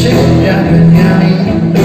ရှိရမြညာ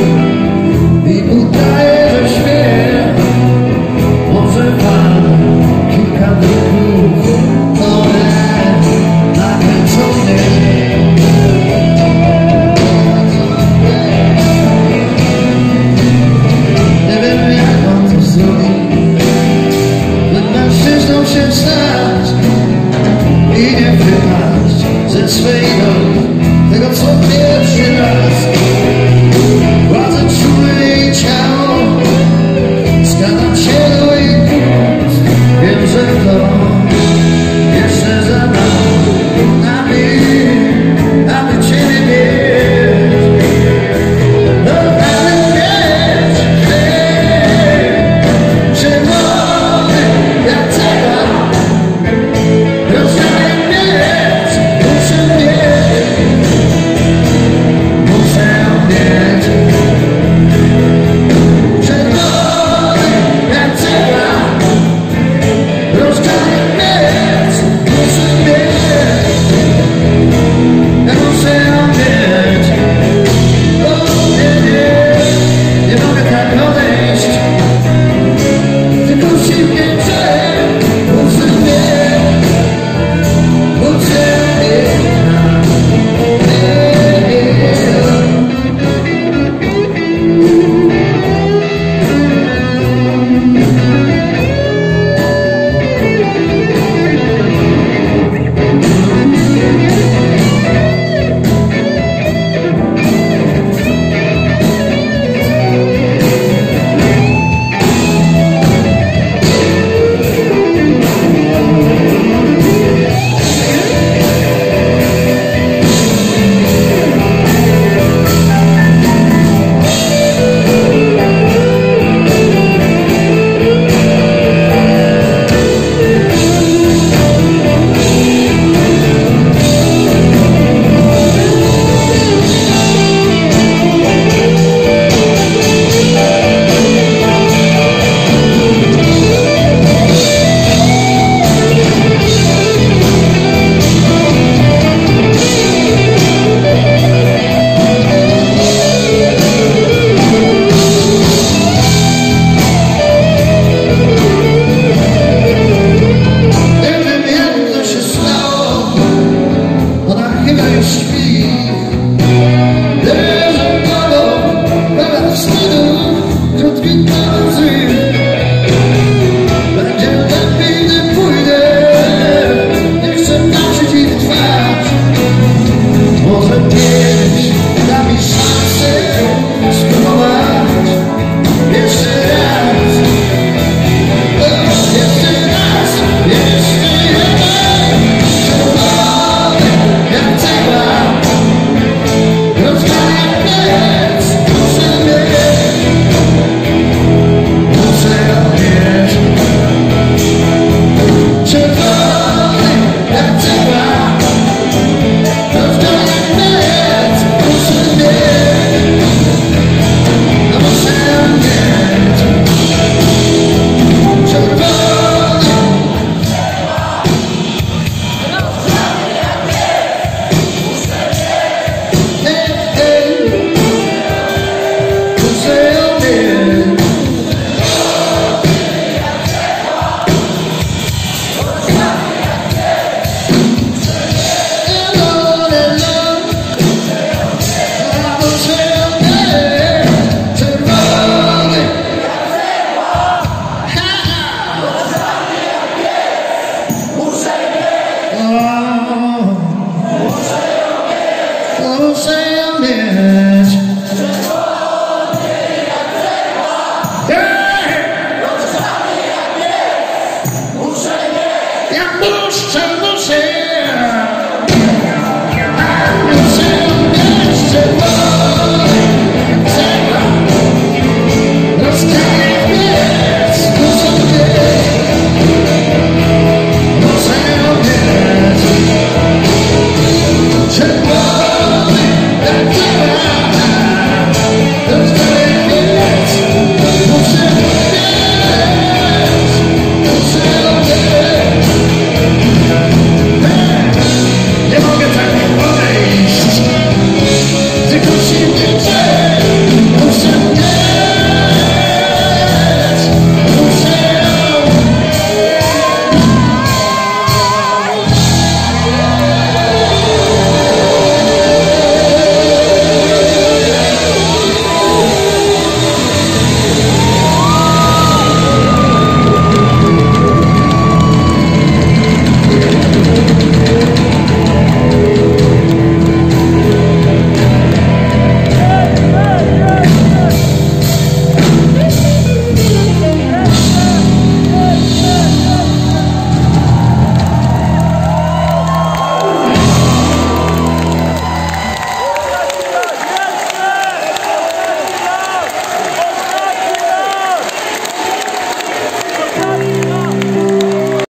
скажи Dos, seis.